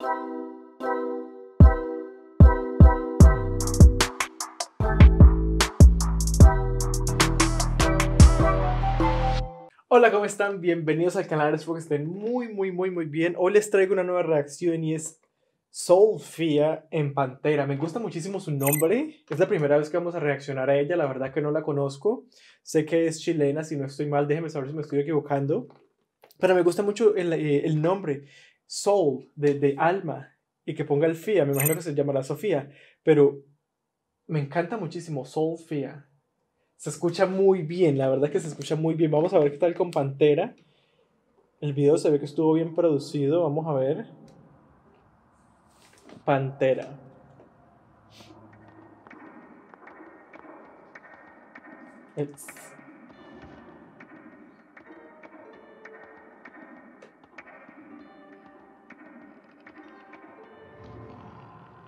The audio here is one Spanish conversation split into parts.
Hola, ¿cómo están? Bienvenidos al canal, espero que estén muy, muy, muy, muy bien. Hoy les traigo una nueva reacción y es Soulfia en Pantera. Me gusta muchísimo su nombre. Es la primera vez que vamos a reaccionar a ella. La verdad que no la conozco. Sé que es chilena. Si no estoy mal, déjenme saber si me estoy equivocando. Pero me gusta mucho el, eh, el nombre. Soul, de, de, alma. Y que ponga el Fia. Me imagino que se llamará Sofía. Pero me encanta muchísimo Soulfia. Se escucha muy bien. La verdad que se escucha muy bien. Vamos a ver qué tal con Pantera. El video se ve que estuvo bien producido. Vamos a ver. Pantera.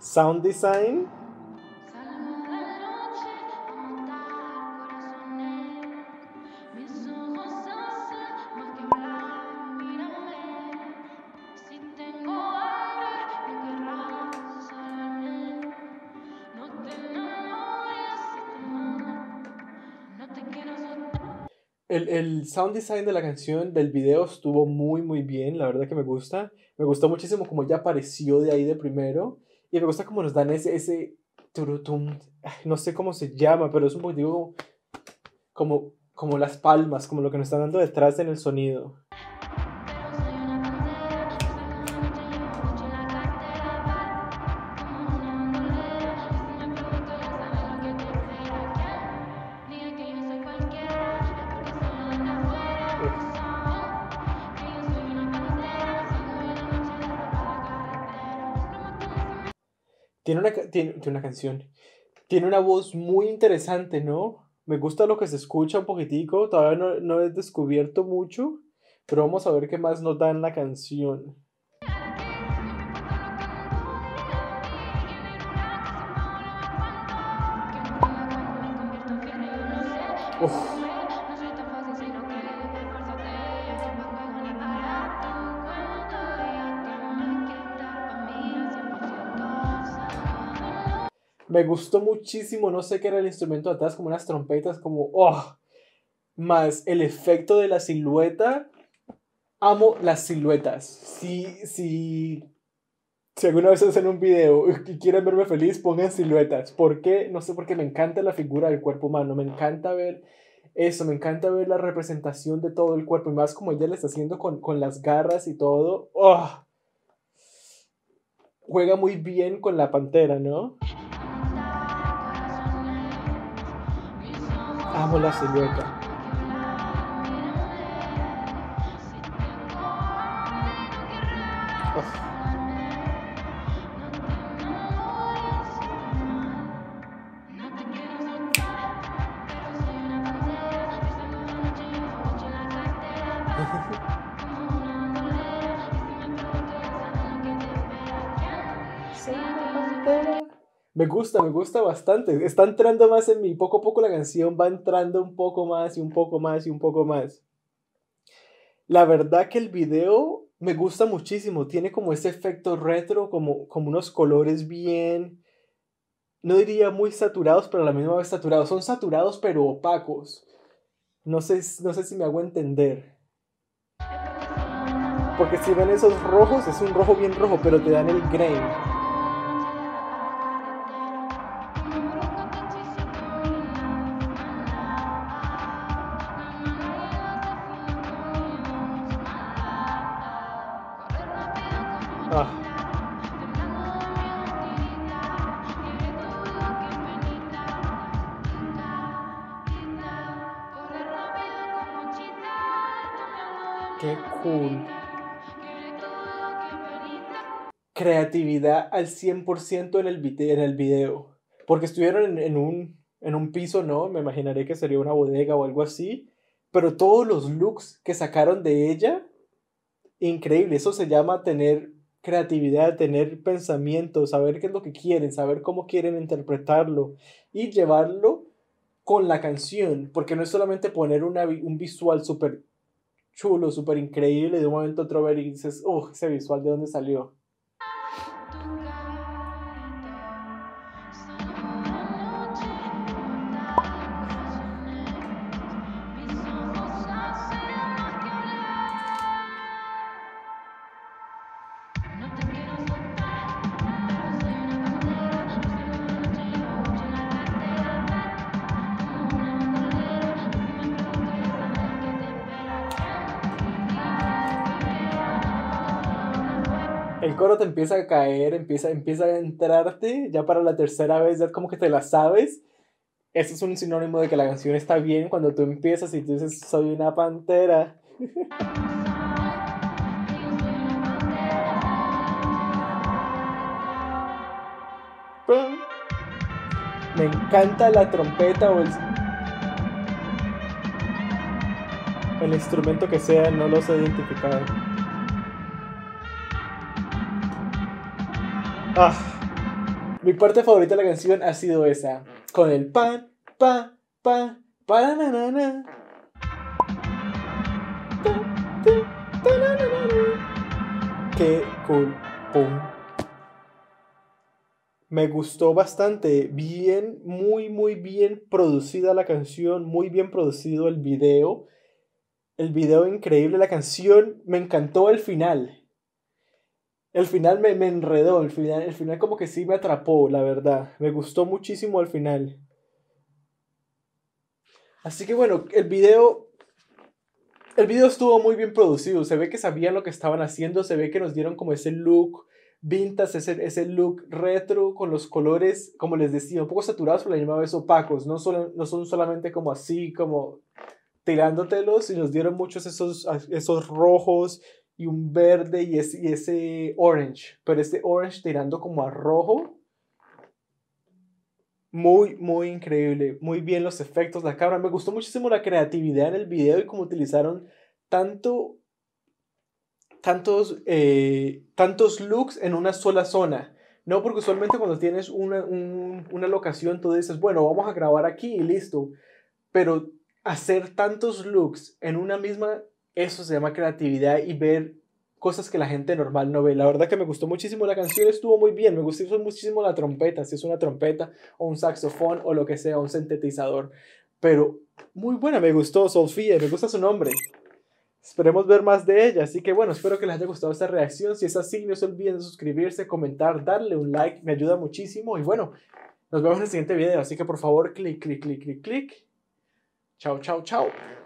Sound design. El, el, sound design de la canción, del video, estuvo muy, muy bien. La verdad que me gusta. Me gustó muchísimo como ya apareció de ahí de primero. Y me gusta como nos dan ese, ese turutum. No sé cómo se llama, pero es un poquito como, como las palmas, como lo que nos están dando detrás en el sonido. Tiene una, tiene, tiene una canción. Tiene una voz muy interesante, ¿no? Me gusta lo que se escucha un poquitico. Todavía no, no he descubierto mucho. Pero vamos a ver qué más nos da en la canción. Uf. Me gustó muchísimo, no sé qué era el instrumento de atrás, como unas trompetas, como, oh, más el efecto de la silueta. Amo las siluetas. Si, si, si alguna vez hacen un video y quieren verme feliz, pongan siluetas. ¿Por qué? No sé, porque me encanta la figura del cuerpo humano, me encanta ver eso, me encanta ver la representación de todo el cuerpo y más como ella le está haciendo con, con las garras y todo. Oh. Juega muy bien con la pantera, ¿no? Amo la silueta. Me gusta, me gusta bastante. Está entrando más en mí. Poco a poco la canción va entrando un poco más y un poco más y un poco más. La verdad que el video me gusta muchísimo. Tiene como ese efecto retro, como, como unos colores bien... No diría muy saturados, pero a la misma vez saturados. Son saturados pero opacos. No sé, no sé si me hago entender. Porque si ven esos rojos, es un rojo bien rojo, pero te dan el grain. Creatividad al 100% en el, en el video. Porque estuvieron en, un, piso, ¿no? Me imaginaré que sería una bodega o algo así. Pero todos los looks que sacaron de ella, increíble. Eso se llama tener creatividad, tener pensamiento, saber qué es lo que quieren, saber cómo quieren interpretarlo y llevarlo con la canción, porque no es solamente poner un visual súper chulo, súper increíble, y de un momento a otro ver y dices, uff, ese visual, ¿de dónde salió? El coro te empieza a caer, empieza, empieza a entrarte, ya para la tercera vez ya como que te la sabes. Eso es un sinónimo de que la canción está bien cuando tú empiezas y dices, soy una pantera. Me encanta la trompeta o el, el instrumento que sea, no lo sé identificar. Ah, mi parte favorita de la canción ha sido esa, con el pan, pa, pa, pa, na, na, na. Qué cool. Me gustó bastante, bien, muy, muy bien producida la canción, muy bien producido el video. El video increíble, la canción, me encantó el final. El final me, me enredó, el final, el final como que sí me atrapó, la verdad. Me gustó muchísimo el final. Así que bueno, el video el video estuvo muy bien producido, se ve que sabían lo que estaban haciendo, se ve que nos dieron como ese look vintage, ese, ese look retro con los colores, como les decía, un poco saturados, pero la misma vez opacos, no, solo, no son solamente como así, como tirándotelos, y nos dieron muchos esos, esos rojos y un verde y ese, y ese orange, pero este orange tirando como a rojo. Muy, muy increíble. Muy bien los efectos, la cámara. Me gustó muchísimo la creatividad en el video y cómo utilizaron tanto, tantos, eh, tantos looks en una sola zona. No, porque usualmente cuando tienes una, una locación, tú dices, bueno, vamos a grabar aquí y listo. Pero hacer tantos looks en una misma eso se llama creatividad y ver cosas que la gente normal no ve. La verdad que me gustó muchísimo la canción, estuvo muy bien, me gustó muchísimo la trompeta, si es una trompeta o un saxofón o lo que sea, un sintetizador. Pero muy buena, me gustó Sofía, me gusta su nombre. Esperemos ver más de ella, así que bueno, espero que les haya gustado esta reacción. Si es así, no se olviden de suscribirse, comentar, darle un like, me ayuda muchísimo. Y bueno, nos vemos en el siguiente video, así que por favor, clic, clic, clic, clic, clic. Chao, chao, chao.